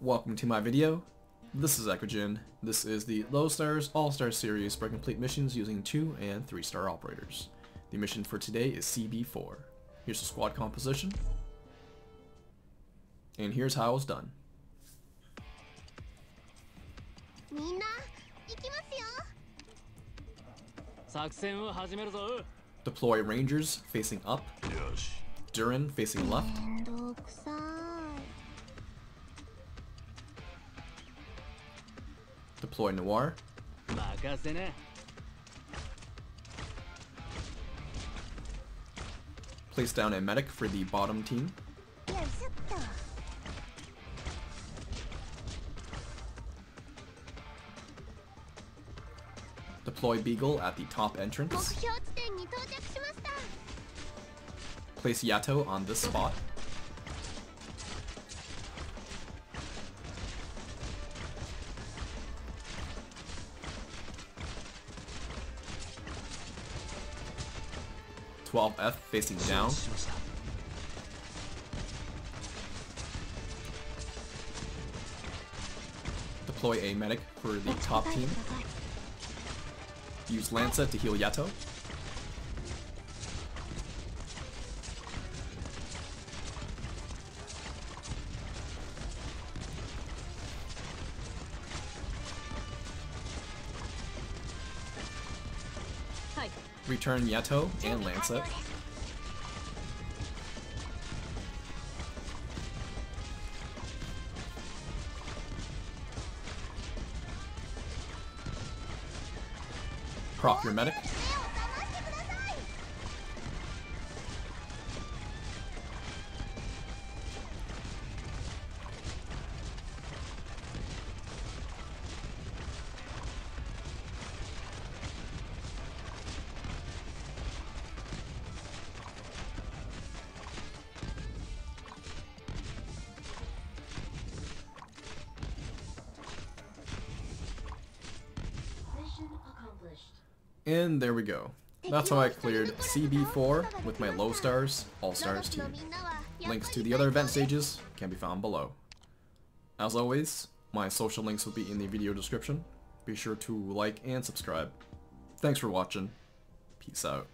Welcome to my video. This is Eckogen. This is the Low Stars All-Star series for complete missions using 2 and 3 star operators. The mission for today is CB4. Here's the squad composition. And here's how it was done. Deploy Rangers facing up, Durin facing left, deploy Noir. Place down a medic for the bottom team. Deploy Beagle at the top entrance. Place Yato on this spot. 12F facing down. Deploy a medic for the top team. Use Lancet to heal Yato. Hi return Yato and Lancet, prop your medic, And there we go. That's how I cleared CB4 with my low stars, all stars team. Links to the other event stages can be found below. As always, my social links will be in the video description. Be sure to like and subscribe. Thanks for watching. Peace out.